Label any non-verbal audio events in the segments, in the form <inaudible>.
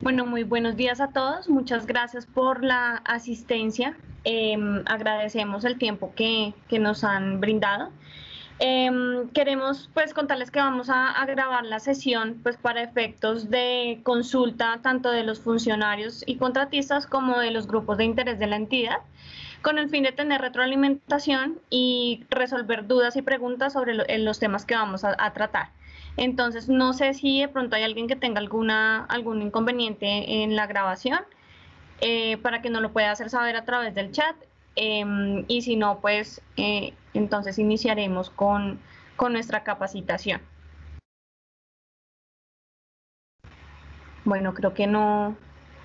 Bueno, muy buenos días a todos. Muchas gracias por la asistencia. Em, agradecemos el tiempo que, nos han brindado. Em, queremos pues contarles que vamos a, grabar la sesión pues para efectos de consulta tanto de los funcionarios y contratistas como de los grupos de interés de la entidad con el fin de tener retroalimentación y resolver dudas y preguntas sobre los temas que vamos a tratar. Entonces, no sé si de pronto hay alguien que tenga alguna, algún inconveniente en la grabación, eh, para que nos lo pueda hacer saber a través del chat. Em, y si no, pues eh, entonces iniciaremos con, nuestra capacitación. Bueno, creo que no,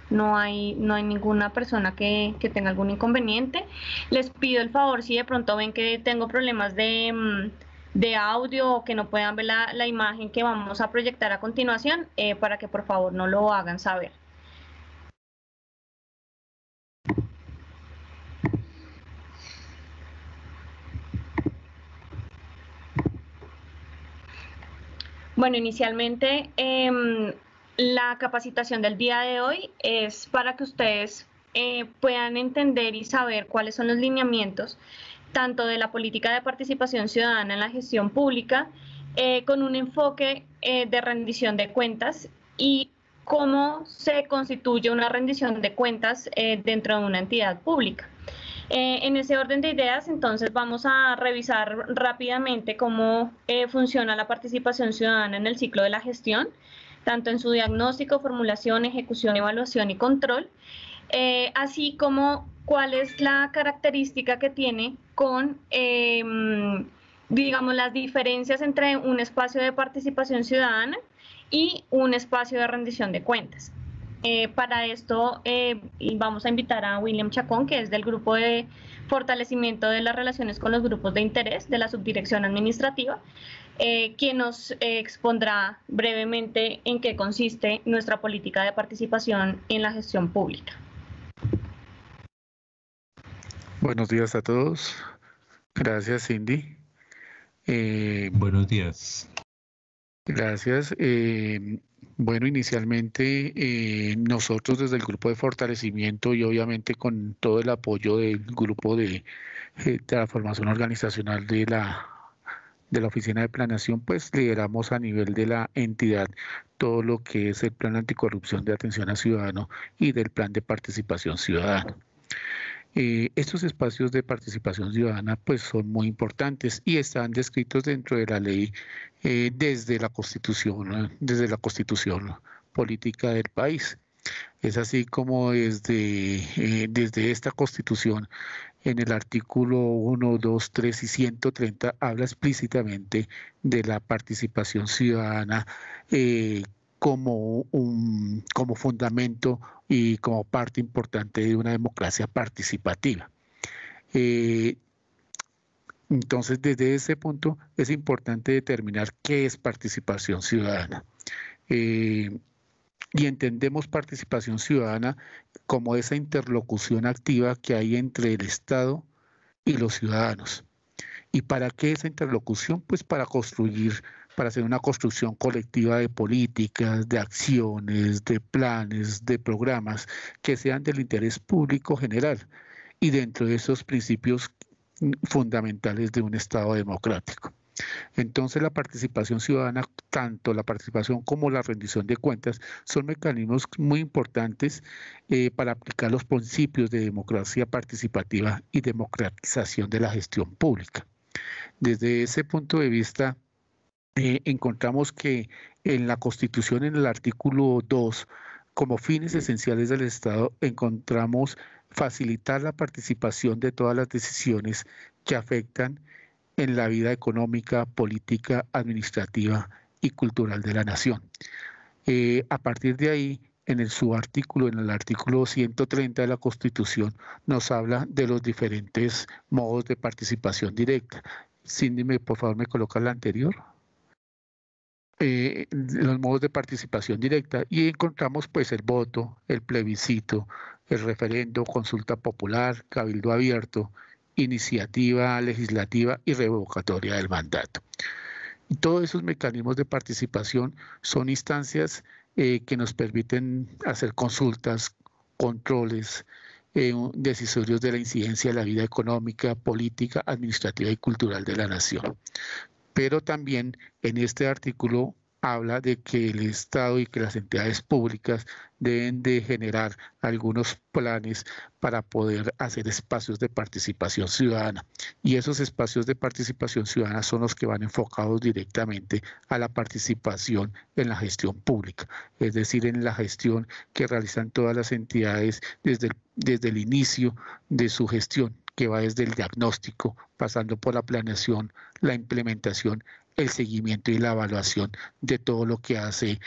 no hay, no hay ninguna persona que, que, tenga algún inconveniente. Les pido el favor, si de pronto ven que tengo problemas de, mm, de audio o que no puedan ver la, imagen que vamos a proyectar a continuación, eh, para que por favor no lo hagan saber. Bueno, inicialmente em, la capacitación del día de hoy es para que ustedes eh, puedan entender y saber cuáles son los lineamientos tanto de la política de participación ciudadana en la gestión pública, eh, con un enfoque eh, de rendición de cuentas y cómo se constituye una rendición de cuentas eh, dentro de una entidad pública. en ese orden de ideas, entonces vamos a revisar rápidamente cómo funciona la participación ciudadana en el ciclo de la gestión, tanto en su diagnóstico, formulación, ejecución, evaluación y control, así como cuál es la característica que tiene con, em, digamos, las diferencias entre un espacio de participación ciudadana y un espacio de rendición de cuentas. Eh, para esto eh, vamos a invitar a William Chacón, que es del grupo de fortalecimiento de las relaciones con los grupos de interés de la subdirección administrativa, eh, quien nos expondrá brevemente en qué consiste nuestra política de participación en la gestión pública. Buenos días a todos. Gracias, Cindy. Eh, Buenos días. Gracias. Eh, bueno, inicialmente eh, nosotros desde el grupo de fortalecimiento y obviamente con todo el apoyo del grupo de, de la formación organizacional de la de la Oficina de Planeación, pues lideramos a nivel de la entidad todo lo que es el Plan Anticorrupción de Atención a Ciudadano y del Plan de Participación Ciudadana. Eh, estos espacios de participación ciudadana pues son muy importantes y están descritos dentro de la ley eh, desde la constitución, desde la constitución política del país. Es así como desde, eh, desde esta constitución en el artículo 1, 2, 3 y 130 habla explícitamente de la participación ciudadana como, un, como fundamento y como parte importante de una democracia participativa. Eh, entonces, desde ese punto es importante determinar qué es participación ciudadana. Eh, y entendemos participación ciudadana como esa interlocución activa que hay entre el Estado y los ciudadanos. ¿Y para qué esa interlocución? Pues para construir para hacer una construcción colectiva de políticas, de acciones, de planes, de programas que sean del interés público general y dentro de esos principios fundamentales de un Estado democrático. Entonces la participación ciudadana, tanto la participación como la rendición de cuentas, son mecanismos muy importantes eh, para aplicar los principios de democracia participativa y democratización de la gestión pública. Desde ese punto de vista, eh, encontramos que en la Constitución, en el artículo 2, como fines esenciales del Estado, encontramos facilitar la participación de todas las decisiones que afectan en la vida económica, política, administrativa y cultural de la nación. Eh, a partir de ahí, en el subartículo, en el artículo 130 de la Constitución, nos habla de los diferentes modos de participación directa. Cindy, por favor, me coloca la anterior. Eh, los modos de participación directa y encontramos pues el voto, el plebiscito, el referendo, consulta popular, cabildo abierto, iniciativa legislativa y revocatoria del mandato. Todos esos mecanismos de participación son instancias eh, que nos permiten hacer consultas, controles, eh, decisorios de la incidencia de la vida económica, política, administrativa y cultural de la nación. Pero también en este artículo habla de que el Estado y que las entidades públicas deben de generar algunos planes para poder hacer espacios de participación ciudadana. Y esos espacios de participación ciudadana son los que van enfocados directamente a la participación en la gestión pública, es decir, en la gestión que realizan todas las entidades desde el, desde el inicio de su gestión que va desde el diagnóstico, pasando por la planeación, la implementación el seguimiento y la evaluación de todo lo que hace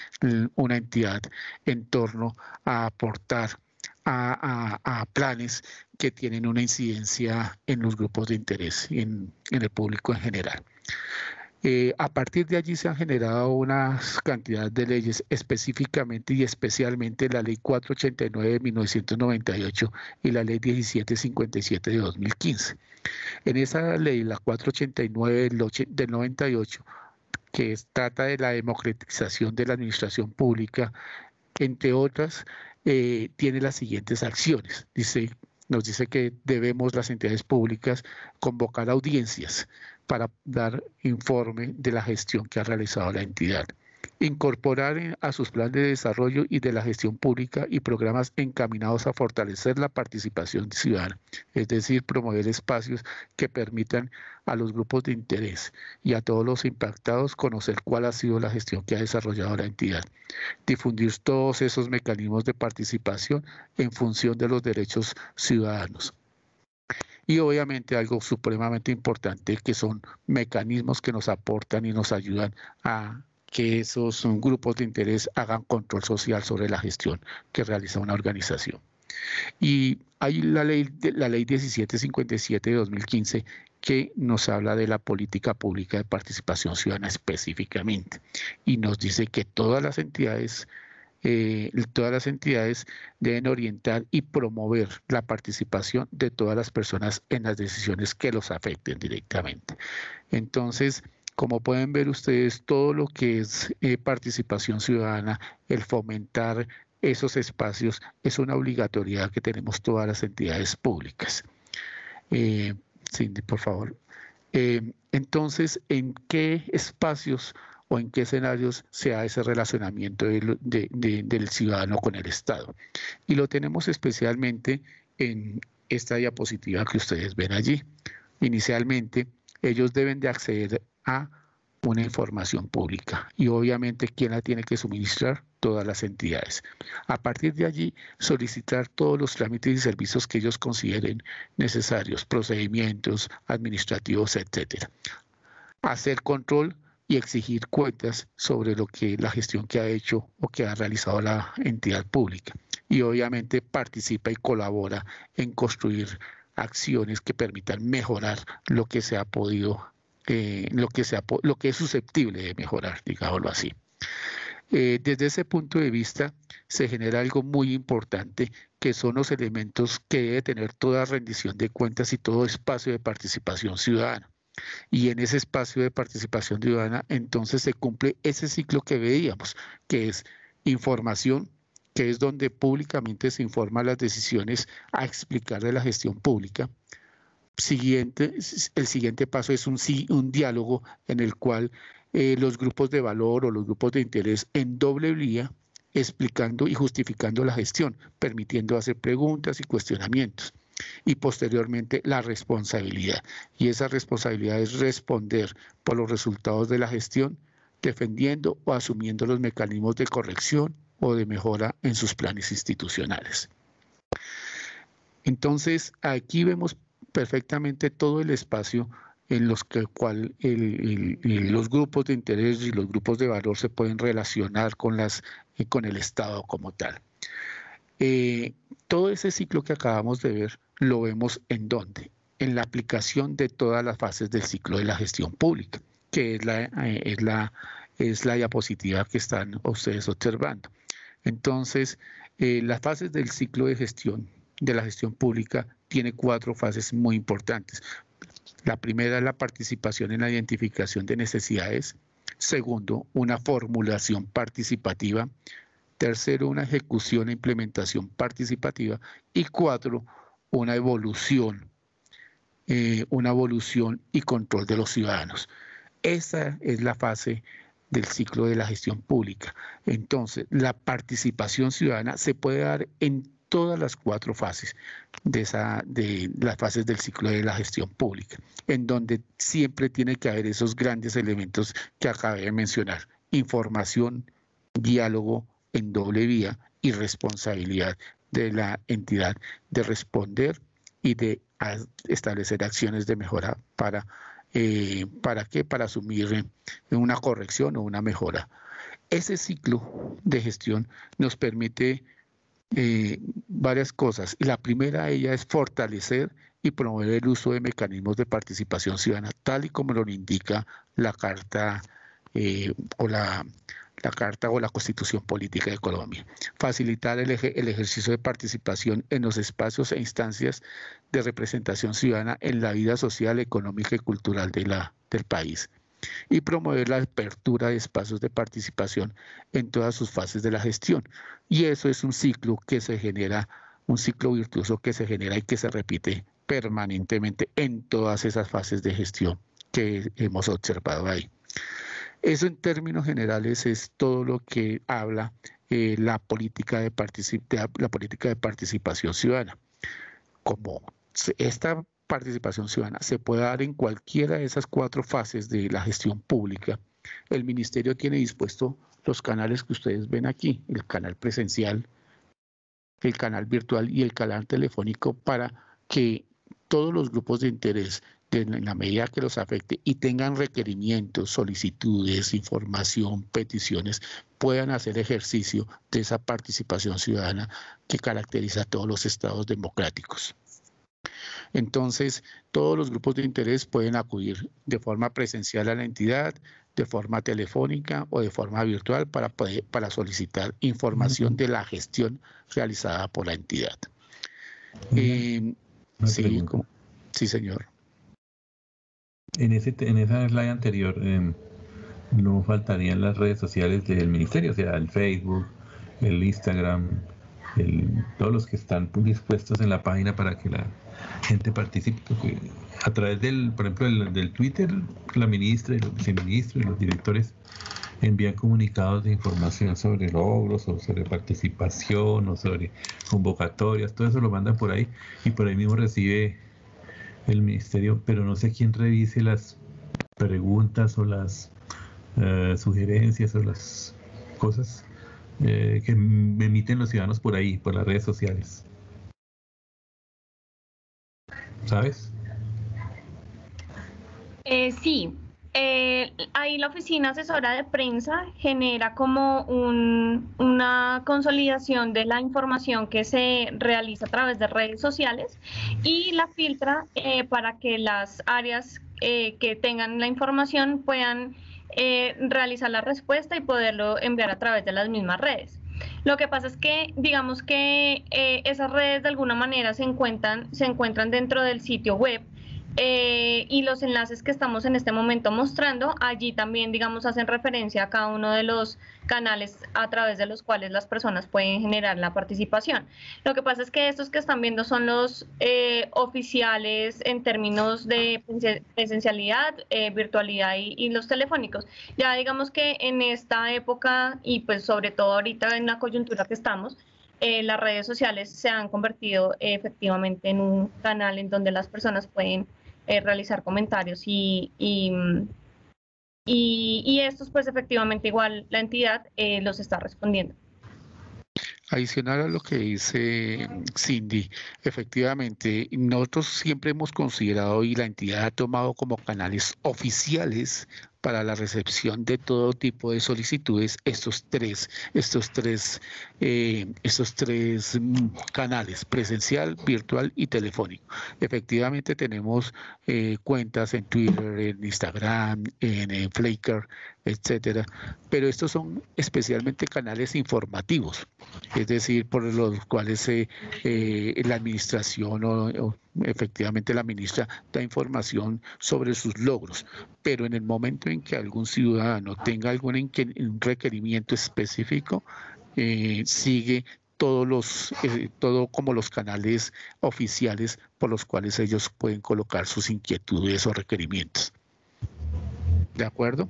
una entidad en torno a aportar a, planes que tienen una incidencia en los grupos de interés, en, en el público en general. Eh, a partir de allí se han generado una cantidad de leyes, específicamente y especialmente la Ley 489 de 1998 y la Ley 1757 de 2015. En esa ley, la 489 del 98, que trata de la democratización de la administración pública, entre otras, eh, tiene las siguientes acciones. Dice, nos dice que debemos las entidades públicas convocar audiencias para dar informe de la gestión que ha realizado la entidad. Incorporar a sus planes de desarrollo y de la gestión pública y programas encaminados a fortalecer la participación ciudadana, es decir, promover espacios que permitan a los grupos de interés y a todos los impactados conocer cuál ha sido la gestión que ha desarrollado la entidad. Difundir todos esos mecanismos de participación en función de los derechos ciudadanos y obviamente algo supremamente importante que son mecanismos que nos aportan y nos ayudan a que esos grupos de interés hagan control social sobre la gestión que realiza una organización. Y hay la ley, la ley 1757 de 2015 que nos habla de la política pública de participación ciudadana específicamente y nos dice que todas las entidades eh, todas las entidades deben orientar y promover la participación de todas las personas en las decisiones que los afecten directamente. Entonces, como pueden ver ustedes, todo lo que es eh, participación ciudadana, el fomentar esos espacios es una obligatoriedad que tenemos todas las entidades públicas. Eh, Cindy, por favor. entonces, ¿en qué espacios o en qué escenarios se da ese relacionamiento del ciudadano con el Estado. Y lo tenemos especialmente en esta diapositiva que ustedes ven allí. Inicialmente, ellos deben de acceder a una información pública y obviamente quién la tiene que suministrar todas las entidades. A partir de allí, solicitar todos los trámites y servicios que ellos consideren necesarios, procedimientos administrativos, etcétera. Hacer control y exigir cuentas sobre lo que la gestión que ha hecho o que ha realizado la entidad pública. Y obviamente participa y colabora en construir acciones que permitan mejorar lo que se ha podido, eh, lo, que se lo que es susceptible de mejorar, digámoslo así. Eh, desde ese punto de vista se genera algo muy importante que son los elementos que debe tener toda rendición de cuentas y todo espacio de participación ciudadana. Y en ese espacio de participación ciudadana, entonces se cumple ese ciclo que veíamos, que es información, que es donde públicamente se informan las decisiones a explicar de la gestión pública. Siguiente, el siguiente paso es un, diálogo en el cual eh, los grupos de valor o los grupos de interés en doble vía explicando y justificando la gestión, permitiendo hacer preguntas y cuestionamientos y posteriormente la responsabilidad. Y esa responsabilidad es responder por los resultados de la gestión, defendiendo o asumiendo los mecanismos de corrección o de mejora en sus planes institucionales. Entonces, aquí vemos perfectamente todo el espacio en los que cual los grupos de interés y los grupos de valor se pueden relacionar con, las, con el Estado como tal. Eh, todo ese ciclo que acabamos de ver lo vemos en dónde? En la aplicación de todas las fases del ciclo de la gestión pública, que es la, eh, es la, es la diapositiva que están ustedes observando. Entonces, eh, las fases del ciclo de gestión de la gestión pública tiene cuatro fases muy importantes. La primera es la participación en la identificación de necesidades. Segundo, una formulación participativa. Tercero, una ejecución e implementación participativa. Y cuatro, una evolución, eh, una evolución y control de los ciudadanos. Esa es la fase del ciclo de la gestión pública. Entonces, la participación ciudadana se puede dar en todas las cuatro fases de, esa, de las fases del ciclo de la gestión pública, en donde siempre tiene que haber esos grandes elementos que acabé de mencionar, información, diálogo en doble vía y responsabilidad de la entidad de responder y de establecer acciones de mejora para eh, ¿Para qué? Para asumir una corrección o una mejora. Ese ciclo de gestión nos permite eh, varias cosas. La primera de ellas es fortalecer y promover el uso de mecanismos de participación ciudadana, tal y como lo indica la Carta eh, o la la Carta o la Constitución Política de Colombia. Facilitar el, ejercicio de participación en los espacios e instancias de representación ciudadana en la vida social, económica y cultural del país. Y promover la apertura de espacios de participación en todas sus fases de la gestión. Y eso es un ciclo que se genera, un ciclo virtuoso que se genera y que se repite permanentemente en todas esas fases de gestión que hemos observado ahí. Eso en términos generales es todo lo que habla eh, la, política de la política de participación ciudadana. Como esta participación ciudadana se puede dar en cualquiera de esas cuatro fases de la gestión pública, el ministerio tiene dispuesto los canales que ustedes ven aquí, el canal presencial, el canal virtual y el canal telefónico para que todos los grupos de interés en la medida que los afecte y tengan requerimientos, solicitudes, información, peticiones, puedan hacer ejercicio de esa participación ciudadana que caracteriza a todos los estados democráticos. Entonces, todos los grupos de interés pueden acudir de forma presencial a la entidad, de forma telefónica o de forma virtual para, para solicitar información de la gestión realizada por la entidad. Eh, sí, sí, señor. En, ese, en esa slide anterior em, no faltarían las redes sociales del ministerio, o sea, el Facebook, el Instagram, el, todos los que están dispuestos en la página para que la gente participe. a través del, por ejemplo, del, Twitter, la ministra y los viceministros y los directores envían comunicados de información sobre logros o sobre participación o sobre convocatorias, todo eso lo mandan por ahí y por ahí mismo recibe el ministerio, pero no sé quién revise las preguntas o las eh, sugerencias o las cosas eh, que emiten los ciudadanos por ahí, por las redes sociales. ¿Sabes? Eh, sí, eh, ahí la oficina asesora de prensa genera como una consolidación de la información que se realiza a través de redes sociales y la filtra eh, para que las áreas eh, que tengan la información puedan realizar la respuesta y poderlo enviar a través de las mismas redes. Lo que pasa es que, digamos que esas redes de alguna manera se encuentran dentro del sitio web eh, y los enlaces que estamos en este momento mostrando, allí también, digamos, hacen referencia a cada uno de los canales a través de los cuales las personas pueden generar la participación. Lo que pasa es que estos que están viendo son los eh, oficiales en términos de presencialidad, eh, virtualidad y, los telefónicos. Ya digamos que en esta época y pues sobre todo ahorita en la coyuntura que estamos, las redes sociales se han convertido efectivamente en un canal en donde las personas pueden eh, realizar comentarios y, y, y, estos pues efectivamente igual la entidad eh, los está respondiendo. Adicional a lo que dice Cindy, efectivamente, nosotros siempre hemos considerado y la entidad ha tomado como canales oficiales para la recepción de todo tipo de solicitudes estos tres, estos tres, eh, estos tres mm, canales, presencial, virtual y telefónico. Efectivamente tenemos eh, cuentas en Twitter, en Instagram, en, Flickr, etcétera, pero estos son especialmente canales informativos, es decir, por los cuales eh, la administración o efectivamente la ministra da información sobre sus logros, pero en el momento en que algún ciudadano tenga algún requerimiento específico, eh, sigue todos los, eh, todo como los canales oficiales por los cuales ellos pueden colocar sus inquietudes o requerimientos. ¿De acuerdo?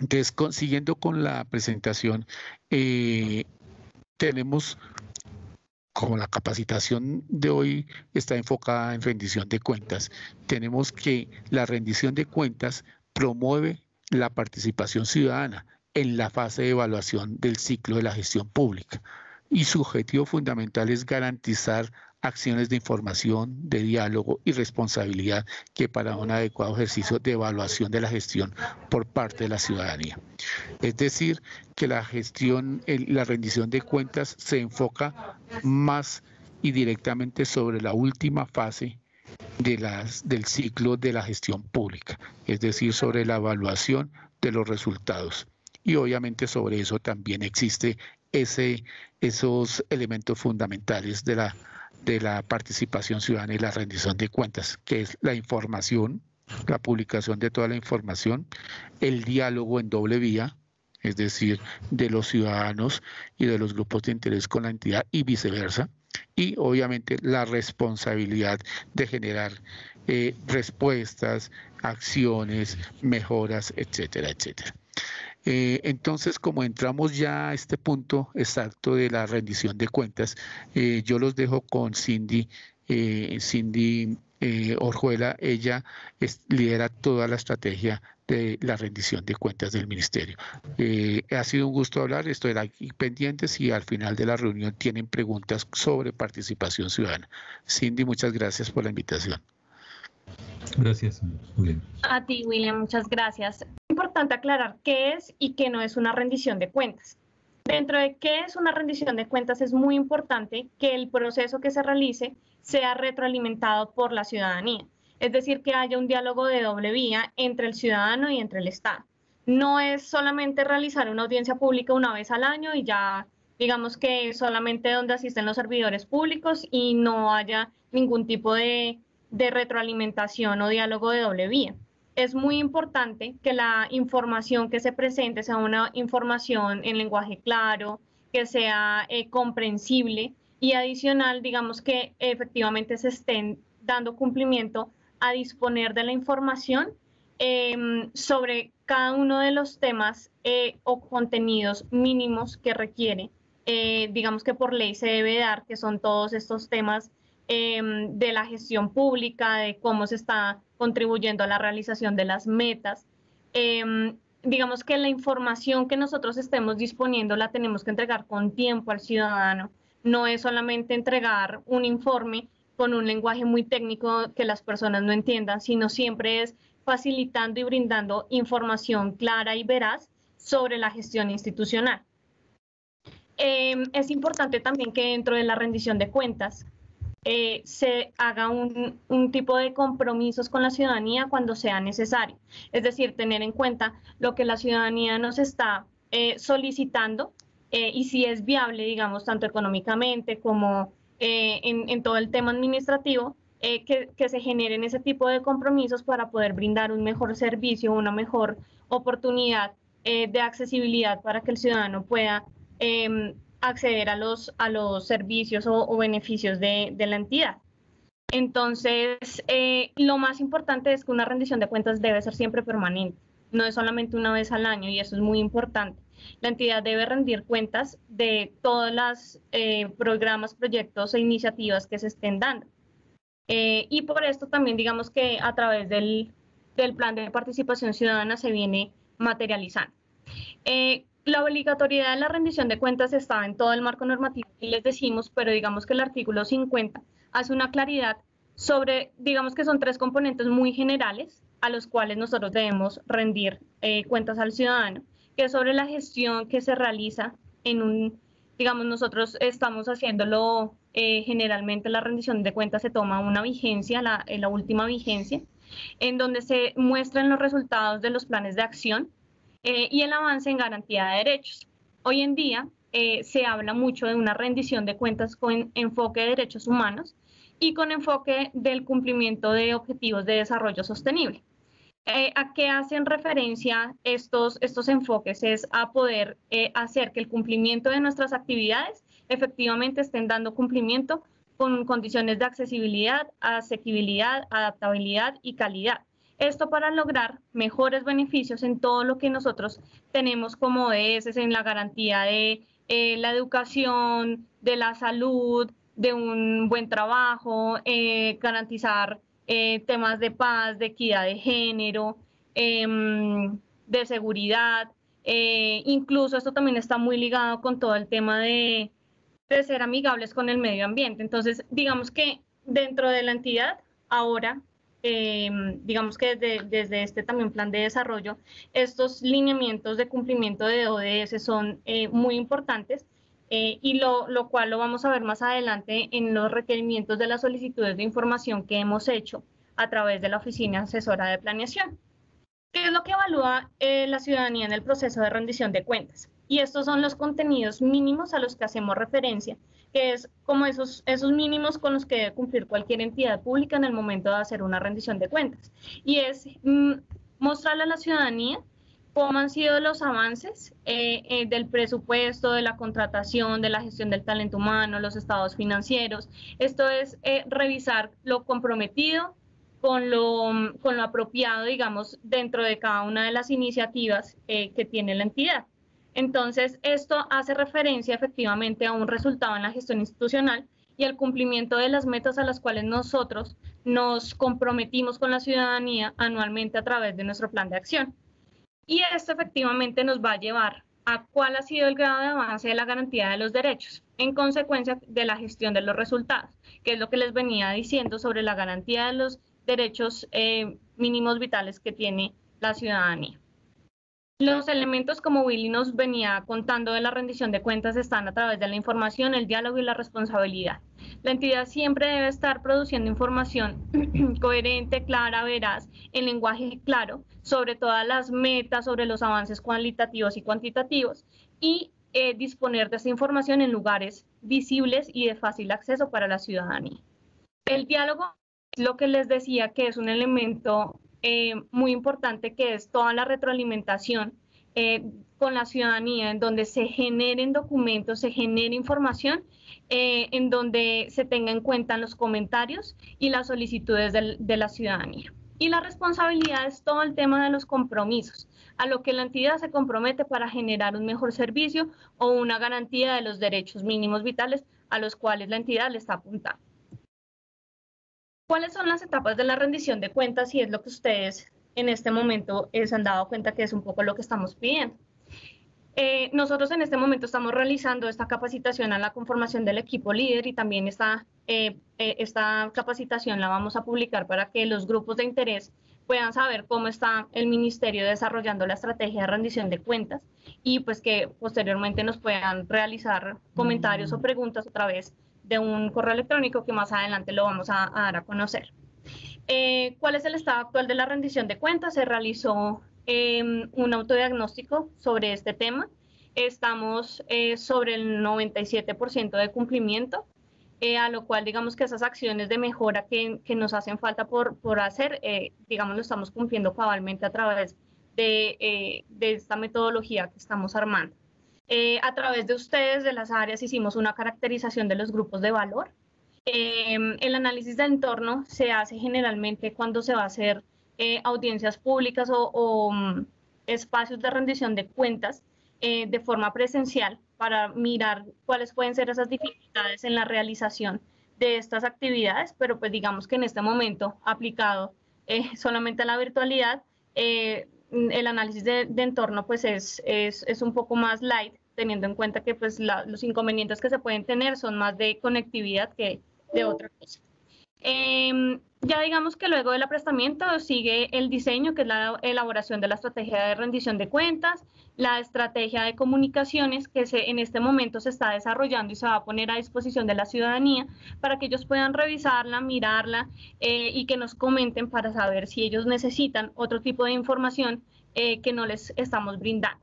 Entonces, siguiendo con la presentación, eh, tenemos como la capacitación de hoy está enfocada en rendición de cuentas, tenemos que la rendición de cuentas promueve la participación ciudadana en la fase de evaluación del ciclo de la gestión pública. Y su objetivo fundamental es garantizar acciones de información, de diálogo y responsabilidad que para un adecuado ejercicio de evaluación de la gestión por parte de la ciudadanía. Es decir, que la gestión, la rendición de cuentas se enfoca más y directamente sobre la última fase del ciclo de la gestión pública, es decir, sobre la evaluación de los resultados. Y obviamente sobre eso también existe ese, esos elementos fundamentales de la de la participación ciudadana y la rendición de cuentas, que es la información, la publicación de toda la información, el diálogo en doble vía, es decir, de los ciudadanos y de los grupos de interés con la entidad y viceversa, y obviamente la responsabilidad de generar eh, respuestas, acciones, mejoras, etcétera, etcétera. Eh, entonces, como entramos ya a este punto exacto de la rendición de cuentas, eh, yo los dejo con Cindy. Eh, Cindy Orjuela, ella lidera toda la estrategia de la rendición de cuentas del ministerio. ha sido un gusto hablar, estoy aquí pendientes y al final de la reunión tienen preguntas sobre participación ciudadana. Cindy, muchas gracias por la invitación. Gracias, William. A ti, William, muchas gracias. Es importante aclarar qué es y qué no es una rendición de cuentas. Dentro de qué es una rendición de cuentas es muy importante que el proceso que se realice sea retroalimentado por la ciudadanía, es decir, que haya un diálogo de doble vía entre el ciudadano y entre el Estado. No es solamente realizar una audiencia pública una vez al año y ya digamos que solamente donde asisten los servidores públicos y no haya ningún tipo de de retroalimentación o diálogo de doble vía. Es muy importante que la información que se presente sea una información en lenguaje claro, que sea eh, comprensible y adicional, digamos que efectivamente se estén dando cumplimiento a disponer de la información em, sobre cada uno de los temas eh, o contenidos mínimos que requiere, eh, digamos que por ley se debe dar, que son todos estos temas Em, de la gestión pública, de cómo se está contribuyendo a la realización de las metas. Em, digamos que la información que nosotros estemos disponiendo la tenemos que entregar con tiempo al ciudadano. No es solamente entregar un informe con un lenguaje muy técnico que las personas no entiendan, sino siempre es facilitando y brindando información clara y veraz sobre la gestión institucional. Em, es importante también que dentro de la rendición de cuentas eh, se haga un, tipo de compromisos con la ciudadanía cuando sea necesario. Es decir, tener en cuenta lo que la ciudadanía nos está eh, solicitando eh, y si es viable, digamos, tanto económicamente como en, todo el tema administrativo, que, que, se generen ese tipo de compromisos para poder brindar un mejor servicio, una mejor oportunidad de accesibilidad para que el ciudadano pueda em, acceder a los, a los servicios o, beneficios de, la entidad. Entonces, eh, lo más importante es que una rendición de cuentas debe ser siempre permanente, no es solamente una vez al año y eso es muy importante. La entidad debe rendir cuentas de todos los eh, programas, proyectos e iniciativas que se estén dando. Eh, y por esto también digamos que a través del, del, plan de participación ciudadana se viene materializando. La obligatoriedad de la rendición de cuentas está en todo el marco normativo y les decimos, pero digamos que el artículo 50 hace una claridad sobre, digamos que son tres componentes muy generales a los cuales nosotros debemos rendir eh, cuentas al ciudadano, que es sobre la gestión que se realiza en un, digamos, nosotros estamos haciéndolo eh, generalmente la rendición de cuentas se toma una vigencia, la, eh, la última vigencia, en donde se muestran los resultados de los planes de acción eh, y el avance en garantía de derechos. Hoy en día eh, se habla mucho de una rendición de cuentas con enfoque de derechos humanos y con enfoque del cumplimiento de objetivos de desarrollo sostenible. eh, ¿A qué hacen referencia estos, estos enfoques? Es a poder hacer que el cumplimiento de nuestras actividades efectivamente estén dando cumplimiento con condiciones de accesibilidad, asequibilidad, adaptabilidad y calidad. Esto para lograr mejores beneficios en todo lo que nosotros tenemos como ODS, en la garantía de eh, la educación, de la salud, de un buen trabajo, garantizar eh, temas de paz, de equidad de género, em, de seguridad. Eh, incluso esto también está muy ligado con todo el tema de, ser amigables con el medio ambiente. Entonces, digamos que dentro de la entidad, ahora, em, digamos que desde, desde, este también plan de desarrollo, estos lineamientos de cumplimiento de ODS son eh, muy importantes eh, y lo, lo, cual lo vamos a ver más adelante en los requerimientos de las solicitudes de información que hemos hecho a través de la Oficina Asesora de Planeación. ¿Qué es lo que evalúa eh, la ciudadanía en el proceso de rendición de cuentas? Y estos son los contenidos mínimos a los que hacemos referencia, que es como esos, esos mínimos con los que debe cumplir cualquier entidad pública en el momento de hacer una rendición de cuentas. Y es mm, mostrarle a la ciudadanía cómo han sido los avances eh, eh, del presupuesto, de la contratación, de la gestión del talento humano, los estados financieros. Esto es eh, revisar lo comprometido con lo, con lo apropiado, digamos, dentro de cada una de las iniciativas que tiene la entidad. Entonces, esto hace referencia efectivamente a un resultado en la gestión institucional y al cumplimiento de las metas a las cuales nosotros nos comprometimos con la ciudadanía anualmente a través de nuestro plan de acción. Y esto efectivamente nos va a llevar a cuál ha sido el grado de avance de la garantía de los derechos en consecuencia de la gestión de los resultados, que es lo que les venía diciendo sobre la garantía de los derechos eh, mínimos vitales que tiene la ciudadanía. Los elementos, como Willy nos venía contando de la rendición de cuentas, están a través de la información, el diálogo y la responsabilidad. La entidad siempre debe estar produciendo información <clears throat> coherente, clara, veraz, en lenguaje claro, sobre todas las metas, sobre los avances cualitativos y cuantitativos, y eh, disponer de esa información en lugares visibles y de fácil acceso para la ciudadanía. El diálogo lo que les decía que es un elemento eh, muy importante que es toda la retroalimentación eh, con la ciudadanía, en donde se generen documentos, se genere información, eh, en donde se tengan en cuenta los comentarios y las solicitudes de la ciudadanía. Y la responsabilidad es todo el tema de los compromisos, a lo que la entidad se compromete para generar un mejor servicio o una garantía de los derechos mínimos vitales a los cuales la entidad le está apuntando. ¿Cuáles son las etapas de la rendición de cuentas y es lo que ustedes en este momento se han dado cuenta que es un poco lo que estamos pidiendo? Eh, nosotros en este momento estamos realizando esta capacitación a la conformación del equipo líder y también esta, eh, eh, esta capacitación la vamos a publicar para que los grupos de interés puedan saber cómo está el ministerio desarrollando la estrategia de rendición de cuentas y pues que posteriormente nos puedan realizar comentarios o preguntas otra vez de un correo electrónico que más adelante lo vamos a, dar a conocer. Eh, ¿Cuál es el estado actual de la rendición de cuentas? Se realizó em, un autodiagnóstico sobre este tema. Estamos eh, sobre el 97% de cumplimiento, eh, a lo cual digamos que esas acciones de mejora que, que nos hacen falta por, por hacer, digamos, lo estamos cumpliendo cabalmente a través de, de esta metodología que estamos armando. Eh, a través de ustedes, de las áreas, hicimos una caracterización de los grupos de valor. Em, el análisis de entorno se hace generalmente cuando se va a hacer eh, audiencias públicas o, mm, espacios de rendición de cuentas eh, de forma presencial para mirar cuáles pueden ser esas dificultades en la realización de estas actividades, pero pues digamos que en este momento aplicado solamente a la virtualidad, el análisis de, entorno pues es, es, es, un poco más light, teniendo en cuenta que pues los inconvenientes que se pueden tener son más de conectividad que de otra cosa. Em, ya digamos que luego del aprestamiento sigue el diseño, que es la elaboración de la estrategia de rendición de cuentas, la estrategia de comunicaciones que se, en este momento se está desarrollando y se va a poner a disposición de la ciudadanía para que ellos puedan revisarla, mirarla eh, y que nos comenten para saber si ellos necesitan otro tipo de información eh, que no les estamos brindando.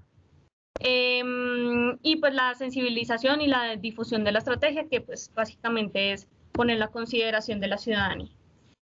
Em, y pues la sensibilización y la difusión de la estrategia, que pues básicamente es poner la consideración de la ciudadanía.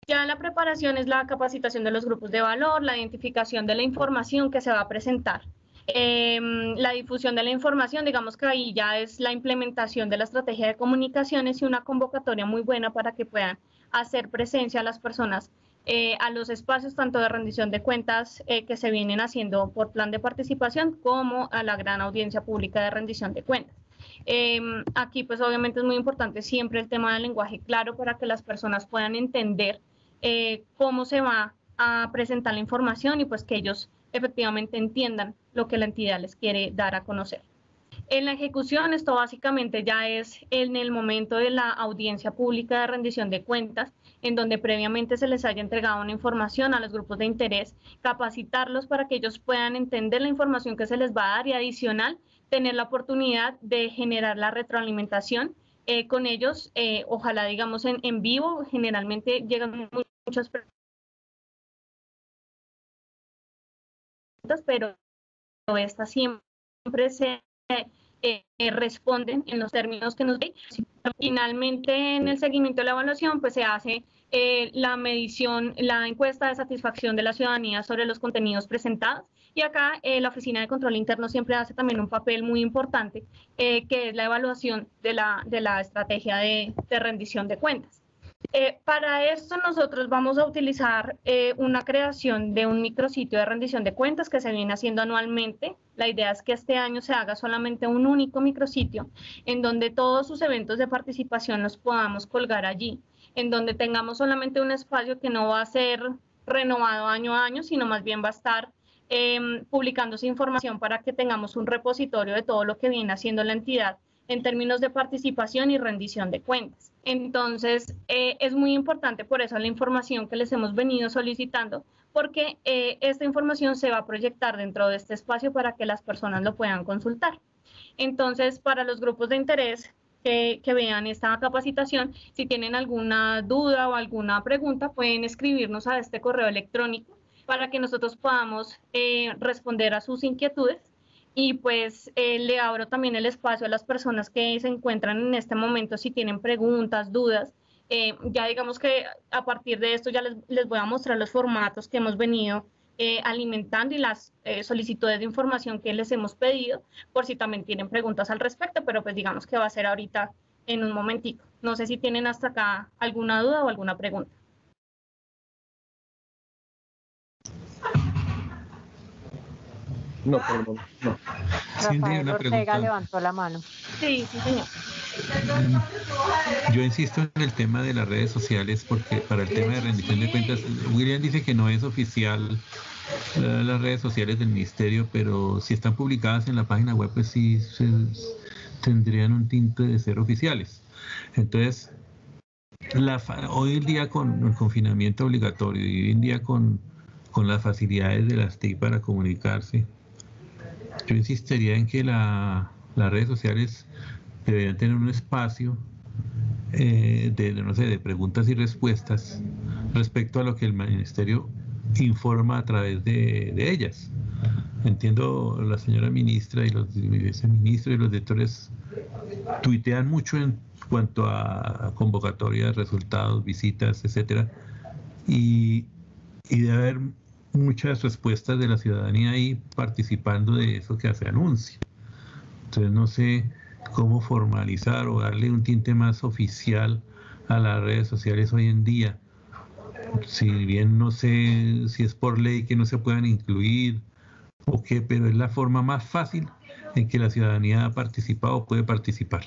Ya la preparación es la capacitación de los grupos de valor, la identificación de la información que se va a presentar. Em, la difusión de la información, digamos que ahí ya es la implementación de la estrategia de comunicaciones y una convocatoria muy buena para que puedan hacer presencia a las personas eh, a los espacios tanto de rendición de cuentas eh, que se vienen haciendo por plan de participación como a la gran audiencia pública de rendición de cuentas. Em, aquí pues obviamente es muy importante siempre el tema del lenguaje claro para que las personas puedan entender eh, cómo se va a presentar la información y pues que ellos efectivamente entiendan lo que la entidad les quiere dar a conocer. En la ejecución, esto básicamente ya es en el momento de la audiencia pública de rendición de cuentas, en donde previamente se les haya entregado una información a los grupos de interés, capacitarlos para que ellos puedan entender la información que se les va a dar y adicional tener la oportunidad de generar la retroalimentación eh, con ellos, eh, ojalá digamos en, en vivo, generalmente llegan muchas preguntas, pero estas siempre se eh, responden en los términos que nos. Finalmente, en el seguimiento de la evaluación, pues se hace la medición, la encuesta de satisfacción de la ciudadanía sobre los contenidos presentados y acá eh, la Oficina de Control Interno siempre hace también un papel muy importante, eh, que es la evaluación de la, de la estrategia de, rendición de cuentas. Eh, para esto nosotros vamos a utilizar una creación de un micrositio de rendición de cuentas que se viene haciendo anualmente. La idea es que este año se haga solamente un único micrositio en donde todos sus eventos de participación los podamos colgar allí, en donde tengamos solamente un espacio que no va a ser renovado año a año, sino más bien va a estar eh, publicando su información para que tengamos un repositorio de todo lo que viene haciendo la entidad en términos de participación y rendición de cuentas. Entonces, eh, es muy importante por eso la información que les hemos venido solicitando, porque eh, esta información se va a proyectar dentro de este espacio para que las personas lo puedan consultar. Entonces, para los grupos de interés que, vean esta capacitación, si tienen alguna duda o alguna pregunta, pueden escribirnos a este correo electrónico para que nosotros podamos eh, responder a sus inquietudes. Y pues eh, le abro también el espacio a las personas que se encuentran en este momento, si tienen preguntas, dudas. Eh, ya digamos que a partir de esto ya les, les, voy a mostrar los formatos que hemos venido alimentando y las solicitudes de información que les hemos pedido, por si también tienen preguntas al respecto, pero pues digamos que va a ser ahorita en un momentito. No sé si tienen hasta acá alguna duda o alguna pregunta. No, perdón, no. Rafael Ortega levantó la mano. Sí, sí, señor. Yo insisto en el tema de las redes sociales porque para el tema de rendición de cuentas, William dice que no es oficial eh, las redes sociales del ministerio, pero si están publicadas en la página web, pues sí tendrían un tinte de ser oficiales. Entonces, la, hoy en día con el confinamiento obligatorio y hoy en día con, con las facilidades de las TIC para comunicarse, yo insistiría en que las redes sociales deberían tener un espacio eh, de, no sé, de preguntas y respuestas respecto a lo que el ministerio informa a través de, ellas. Entiendo la señora ministra y los viceministros y los directores tuitean mucho en cuanto a convocatorias, resultados, visitas, etcétera, y, y debe haber muchas respuestas de la ciudadanía ahí participando de eso que hace anuncio. Entonces no sé cómo formalizar o darle un tinte más oficial a las redes sociales hoy en día. Si bien no sé si es por ley que no se puedan incluir o qué, pero es la forma más fácil en que la ciudadanía ha participado o puede participar.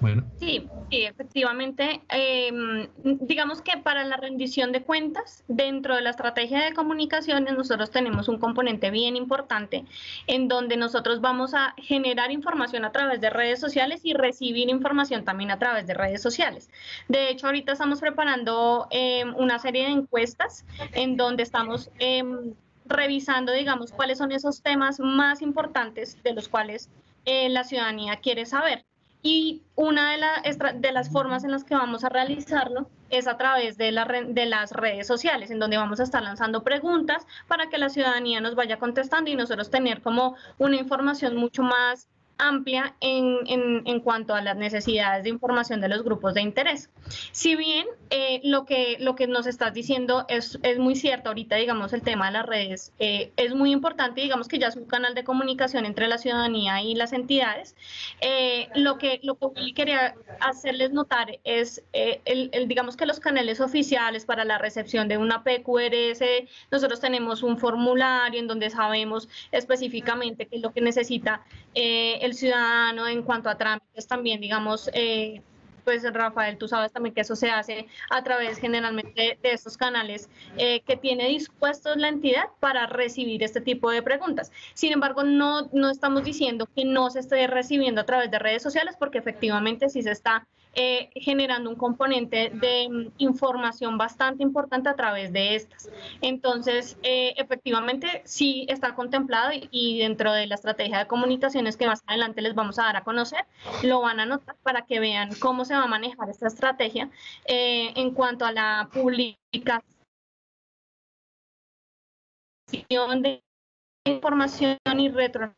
Bueno. Sí, sí, efectivamente. Em, digamos que para la rendición de cuentas, dentro de la estrategia de comunicaciones, nosotros tenemos un componente bien importante en donde nosotros vamos a generar información a través de redes sociales y recibir información también a través de redes sociales. De hecho, ahorita estamos preparando em, una serie de encuestas en donde estamos em, revisando, digamos, cuáles son esos temas más importantes de los cuales eh, la ciudadanía quiere saber. Y una de, de, las formas en las que vamos a realizarlo es a través de, la de, las redes sociales, en donde vamos a estar lanzando preguntas para que la ciudadanía nos vaya contestando y nosotros tener como una información mucho más amplia en, en, cuanto a las necesidades de información de los grupos de interés. Si bien eh, lo, que, lo que nos estás diciendo es, es, muy cierto, ahorita digamos el tema de las redes eh, es muy importante, digamos que ya es un canal de comunicación entre la ciudadanía y las entidades. Eh, lo, que, lo que quería hacerles notar es, el, el, digamos que los canales oficiales para la recepción de una PQRS, nosotros tenemos un formulario en donde sabemos específicamente qué es lo que necesita eh, ciudadano en cuanto a trámites también, digamos, eh, pues Rafael, tú sabes también que eso se hace a través generalmente de estos canales eh, que tiene dispuestos la entidad para recibir este tipo de preguntas. Sin embargo, no, no estamos diciendo que no se esté recibiendo a través de redes sociales porque efectivamente sí se está eh, generando un componente de mm, información bastante importante a través de estas. Entonces, eh, efectivamente, sí está contemplado y, dentro de la estrategia de comunicaciones que más adelante les vamos a dar a conocer, lo van a anotar para que vean cómo se va a manejar esta estrategia eh, en cuanto a la publicación de información y retro